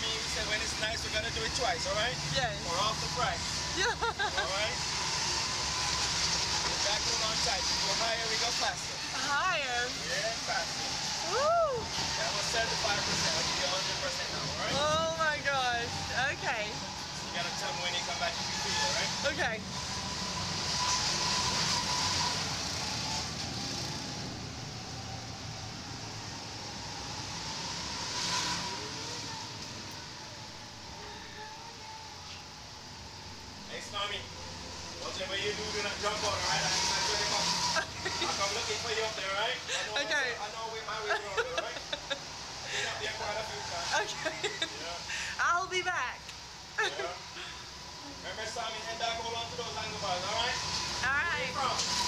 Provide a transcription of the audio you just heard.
gonna it's nice we're going to do it twice, alright? Yeah. For off the price. Yeah. Alright? Get back hold on tight. We go higher, we go faster. Higher. Yeah, faster. Woo! That was 75%. I'll give you 100% now, alright? Oh my gosh. Okay. You gotta tell me when you come back if you feel it, alright? Okay. Tommy. Whatever you do, do not jump alright? I'm I'll looking for you up there, alright? Okay. I know where my way around, alright? Been up there quite a few times. Okay. Yeah. I'll be back. yeah. Remember, Tommy, head back, hold on to those alright? Alright.